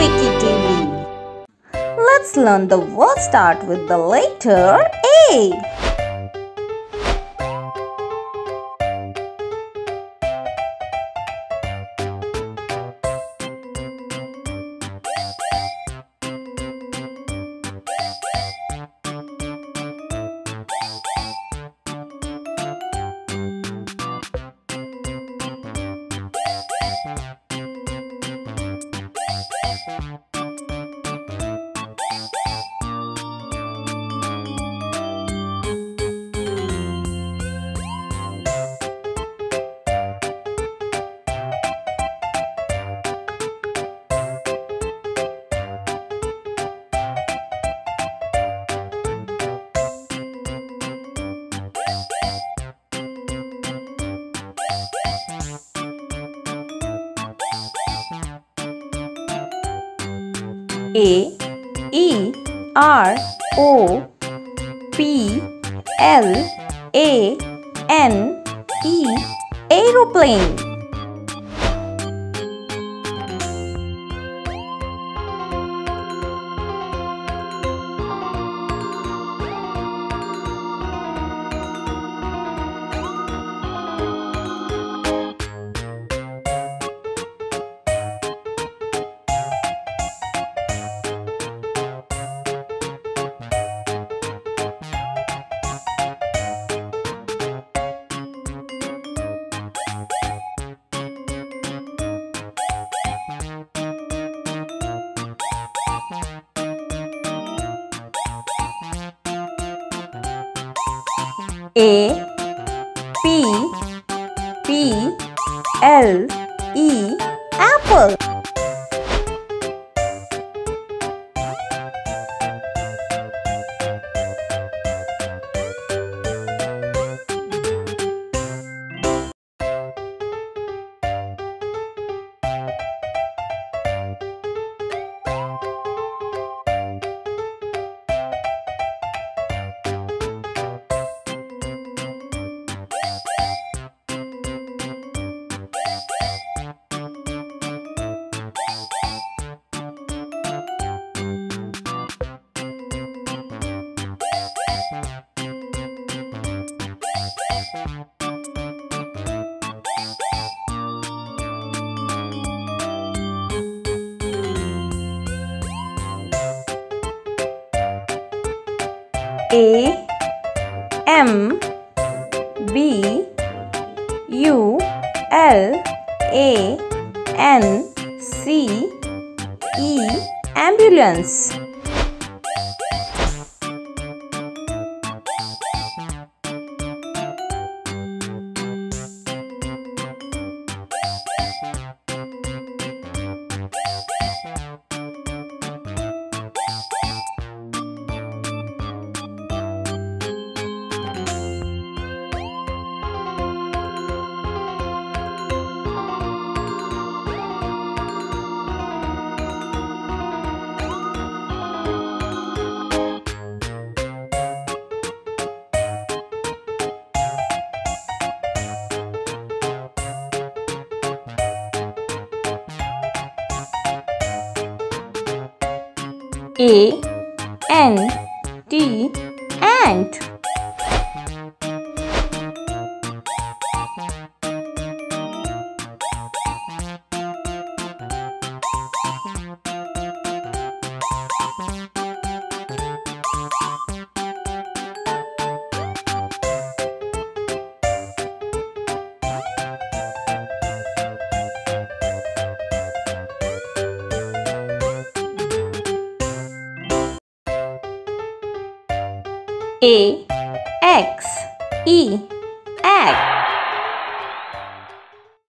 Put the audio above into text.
Wicky TV. Let's learn the word start with the letter A. A E R O P L A N E Aeroplane A P P L E apple A M B U L A N C E ambulance A N T ant A X E egg